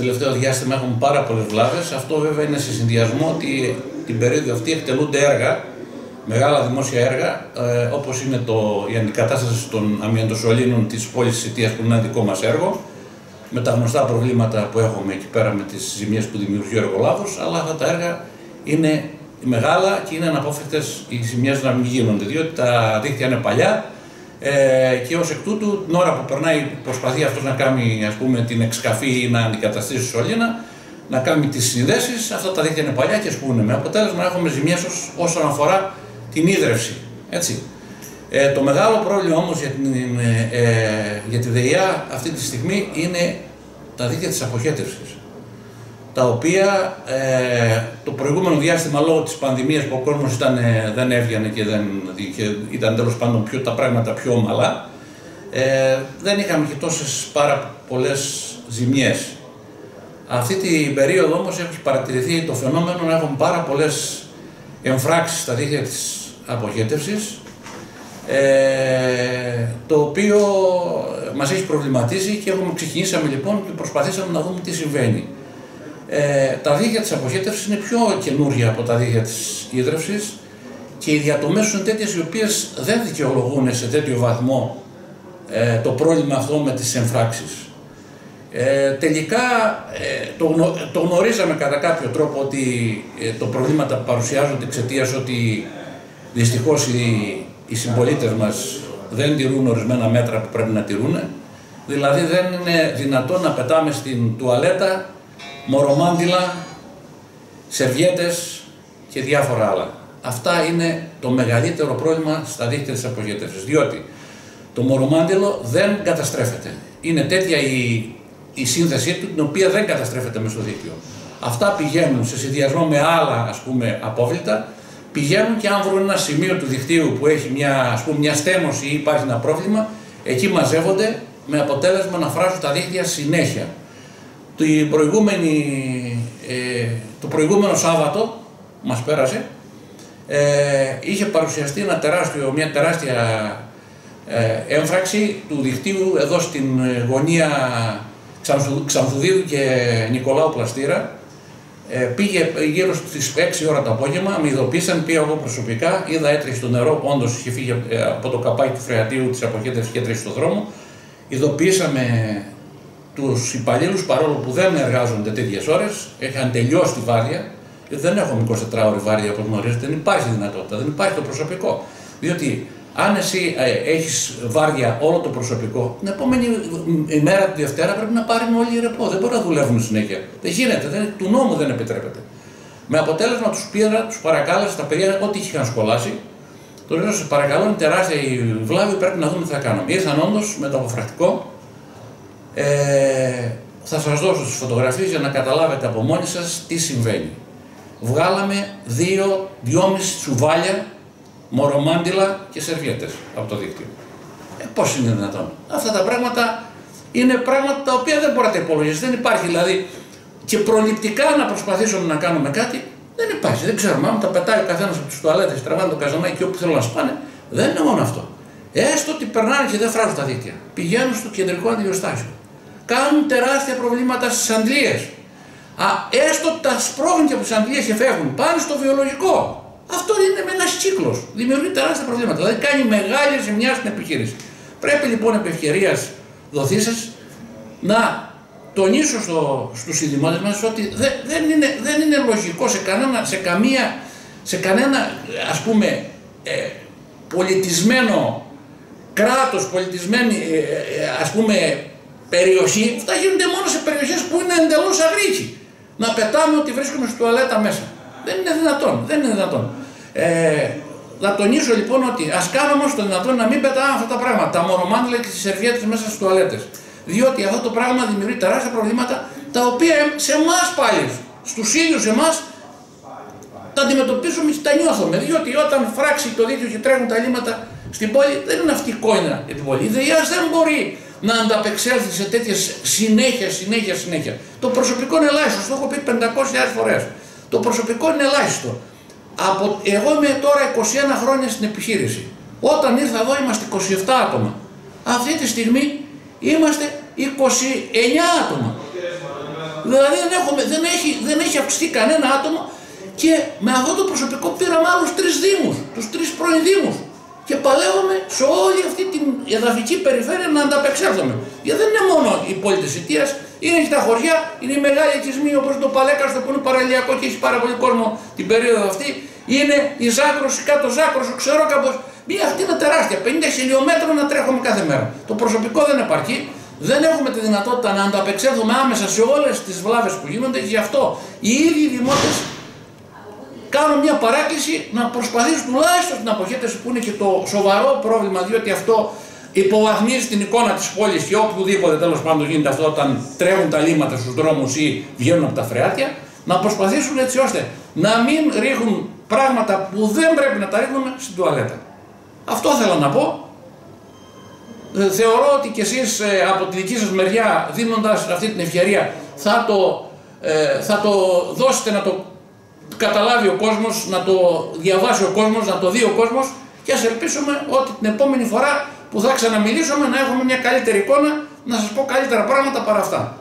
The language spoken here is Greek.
τελευταίο διάστημα έχουμε πάρα πολλές βλάβες. Αυτό βέβαια είναι σε συνδυασμό ότι την περίοδο αυτή εκτελούνται έργα, μεγάλα δημόσια έργα, ε, όπως είναι το, η αντικατάσταση των αμυαντοσωλήνων της πόλης της Αιτίας, που είναι ένα δικό μας έργο, με τα γνωστά προβλήματα που έχουμε εκεί πέρα με τις ζημιέ που δημιουργεί ο εργολάβος. Αλλά αυτά τα έργα είναι μεγάλα και είναι αναπόφευκτες οι ζημιές να μην γίνονται, διότι τα δίκτυα είναι παλιά ε, και ως εκ τούτου, την ώρα που περνάει, προσπαθεί αυτός να κάνει ας πούμε, την εξκαφή ή να αντικαταστήσει σωλήνα, να κάνει τις συνδέσεις, αυτά τα δίκτυα είναι παλιά και σπούνε. Με αποτέλεσμα να έχουμε ζημιές όσον αφορά την ίδρυυση. Έτσι. Ε, το μεγάλο πρόβλημα όμως για, την, ε, ε, για τη ΔΕΙΑ αυτή τη στιγμή είναι τα δίκτυα της αποχέτευσης τα οποία ε, το προηγούμενο διάστημα λόγω της πανδημίας που ο κόσμος ήταν, ε, δεν έβγαινε και, δεν, και ήταν τέλος πάντων πιο, τα πράγματα πιο ομαλά, ε, δεν είχαμε και τόσες πάρα πολλές ζημιές. Αυτή την περίοδο όμως έχει παρατηρηθεί το φαινόμενο να έχουν πάρα πολλές εμφράξεις στα δίχτυα της αποχέτευσης, ε, το οποίο μας έχει προβληματίσει και έχουμε ξεκινήσαμε λοιπόν και προσπαθήσαμε να δούμε τι συμβαίνει. Ε, τα δίχτυα της αποχέτευσης είναι πιο καινούργια από τα δίχτυα της ίδρυυσης και οι διατομές είναι τέτοιες οι οποίες δεν δικαιολογούν σε τέτοιο βαθμό ε, το πρόβλημα αυτό με τις εμφράξεις. Ε, τελικά ε, το, το γνωρίζαμε κατά κάποιο τρόπο ότι ε, το προβλήματα παρουσιάζονται εξαιτίας ότι δυστυχώς οι, οι συμπολίτες μας δεν τηρούν ορισμένα μέτρα που πρέπει να τηρούν. Δηλαδή δεν είναι δυνατόν να πετάμε στην τουαλέτα μορομάντιλα, σερβιέτες και διάφορα άλλα. Αυτά είναι το μεγαλύτερο πρόβλημα στα δίκτυα της απογοήτευσης, διότι το μορομάντιλο δεν καταστρέφεται. Είναι τέτοια η, η σύνθεσή του, την οποία δεν καταστρέφεται μέσα στο δίκτυο. Αυτά πηγαίνουν σε συνδυασμό με άλλα ας πούμε, απόβλητα, πηγαίνουν και αν βρουν ένα σημείο του δικτύου που έχει μια, ας πούμε, μια στένωση ή υπάρχει ένα πρόβλημα, εκεί μαζεύονται με αποτέλεσμα να φράζουν τα δίκτυα συνέχεια την προηγούμενη, ε, το προηγούμενο Σάββατο μας πέρασε ε, είχε παρουσιαστεί ένα τεράστιο, μια τεράστια ε, έμφραξη του δικτύου εδώ στην γωνία Ξανθουδίδου και Νικολάου Πλαστήρα ε, πήγε γύρω στις 6 ώρα το απόγευμα, με ειδοποίησαν, πήγα εγώ προσωπικά, είδα έτρεχε το νερό, όντως είχε φύγει ε, από το καπάκι του φρεατίου της αποχέτευσης και έτρεχε στον δρόμο. Ειδοποίησαμε τους υπαλλήλους παρόλο που δεν εργάζονται τέτοιες ώρες, είχαν τελειώσει τη βάρδια, γιατί δεν έχουμε 24 ώρε βάρδια όπως γνωρίζετε, δεν υπάρχει δυνατότητα, δεν υπάρχει το προσωπικό. Διότι αν εσύ ε, έχεις βάρδια όλο το προσωπικό, την επόμενη ημέρα, τη Δευτέρα, πρέπει να πάρουν όλοι ρεπό. Δεν μπορούν να δουλεύουν συνέχεια. Δεν γίνεται, δεν, του νόμου δεν επιτρέπεται. Με αποτέλεσμα τους πήρα, τους παρακάλεσα τα παιδιά ό,τι είχαν σχολάσει. Το λέω, σε παρακαλώ, είναι τεράστια η βλάβη, πρέπει να δούμε τι θα κάνουμε. Ήρθαν όντως με το αποφρακτικό, ε, θα σας δώσω τις φωτογραφίες για να καταλάβετε από μόνοι σας τι συμβαίνει. Βγάλαμε δύο, δυόμιση τσουβάλια, μορομάντιλα και σερβιέτες από το δίκτυο. Ε, πώς είναι δυνατόν. Αυτά τα πράγματα είναι πράγματα τα οποία δεν μπορείτε να υπολογίσετε. Δεν υπάρχει δηλαδή και προληπτικά να προσπαθήσουμε να κάνουμε κάτι, δεν υπάρχει. Δεν ξέρουμε. Αν τα πετάει ο καθένας από τι τουαλέτες, τραβάνε το καζανάκι όπου θέλουν να σπάνε, δεν είναι μόνο αυτό. Έστω ότι περνάνε και δεν φράζουν τα δίκτυα. Πηγαίνουν στο κεντρικό αντιδιοστάσιο κάνουν τεράστια προβλήματα στις αντλίες. Α, έστω τα σπρώχνουν και από τις αντλίες και φεύγουν. Πάνε στο βιολογικό. Αυτό είναι με ένας κύκλος. Δημιουργεί τεράστια προβλήματα. Δηλαδή κάνει μεγάλη ζημιά στην επιχείρηση. Πρέπει λοιπόν επί ευκαιρίας δοθείς να τονίσω στο, στους συνδημότες μας ότι δεν, δεν, είναι, δεν είναι λογικό σε, κανένα, σε, καμία, σε κανένα ας πούμε ε, πολιτισμένο κράτος, πολιτισμένη ε, ε, ας πούμε περιοχή, αυτά γίνονται μόνο σε περιοχές που είναι εντελώς αγρίκη. Να πετάμε ότι βρίσκουμε στη τουαλέτα μέσα. Δεν είναι δυνατόν. Δεν είναι δυνατόν. Ε, να τονίσω λοιπόν ότι ας κάνουμε όσο το δυνατόν να μην πετάμε αυτά τα πράγματα. Τα μονομάντλα και τις σερβιέτε μέσα στις τουαλέτες. Διότι αυτό το πράγμα δημιουργεί τεράστια προβλήματα τα οποία σε εμάς πάλι, στους ίδιους εμάς, τα αντιμετωπίζουμε και τα νιώθουμε. Διότι όταν φράξει το δίκτυο και τρέχουν τα λίμματα στην πόλη, δεν είναι αυτή η κόηνα για την πόλη. Η ΔΕΙΑΣ δεν μπορεί να ανταπεξέλθει σε τέτοιες συνέχεια, συνέχεια, συνέχεια. Το προσωπικό είναι ελάχιστο, το έχω πει 500.000 φορές. Το προσωπικό είναι ελάχιστο. Από, εγώ είμαι τώρα 21 χρόνια στην επιχείρηση. Όταν ήρθα εδώ είμαστε 27 άτομα. Αυτή τη στιγμή είμαστε 29 άτομα. Δηλαδή δεν, έχουμε, δεν, έχει, δεν έχει αυξηθεί κανένα άτομο και με αυτό το προσωπικό πήραμε άλλους τρεις Δήμους, τους τρεις πρώην Δήμους. Και παλεύουμε σε όλη αυτή την εδαφική περιφέρεια να ανταπεξέλθουμε. Γιατί δεν είναι μόνο οι πόλη της Ιτίας, είναι και τα χωριά, είναι οι μεγάλοι οικισμοί όπως το Παλέκαστο που είναι παραλιακό και έχει πάρα πολύ κόσμο την περίοδο αυτή. Είναι η Ζάκρος, η κάτω Ζάκρος, ο Ξερόκαμπος. Μία αυτή είναι τεράστια, 50 χιλιόμετρα να τρέχουμε κάθε μέρα. Το προσωπικό δεν επαρκεί, δεν έχουμε τη δυνατότητα να ανταπεξέλθουμε άμεσα σε όλες τις βλάβες που γίνονται και γι' αυτό οι ίδιοι οι δημότες κάνω μια παράκληση να προσπαθήσουν τουλάχιστον την αποχέτευση που είναι και το σοβαρό πρόβλημα, διότι αυτό υποβαθμίζει την εικόνα της πόλης και οπουδήποτε τέλος πάντων γίνεται αυτό όταν τρέχουν τα λίμματα στους δρόμους ή βγαίνουν από τα φρεάτια, να προσπαθήσουν έτσι ώστε να μην ρίχνουν πράγματα που δεν πρέπει να τα ρίχνουμε στην τουαλέτα. Αυτό θέλω να πω. Ε, θεωρώ ότι κι εσείς ε, από τη δική σας μεριά δίνοντας αυτή την ευκαιρία θα το, ε, θα το δώσετε να το καταλάβει ο κόσμος, να το διαβάσει ο κόσμος, να το δει ο κόσμος και ας ελπίσουμε ότι την επόμενη φορά που θα ξαναμιλήσουμε να έχουμε μια καλύτερη εικόνα, να σας πω καλύτερα πράγματα παρά αυτά.